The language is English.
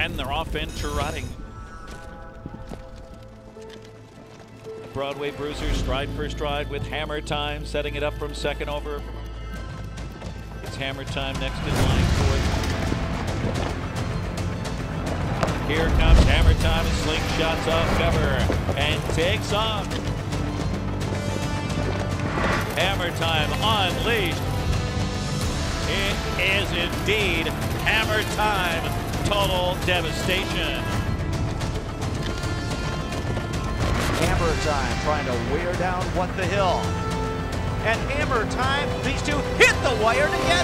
and they're off into rotting. Broadway Bruisers stride for stride with Hammer Time setting it up from second over. It's Hammer Time next in line. Here comes Hammer Time and slingshots off cover and takes off. Hammer Time unleashed. It is indeed Hammer Time. Total devastation. Hammer time trying to wear down what the hill. And hammer time, these two hit the wire together.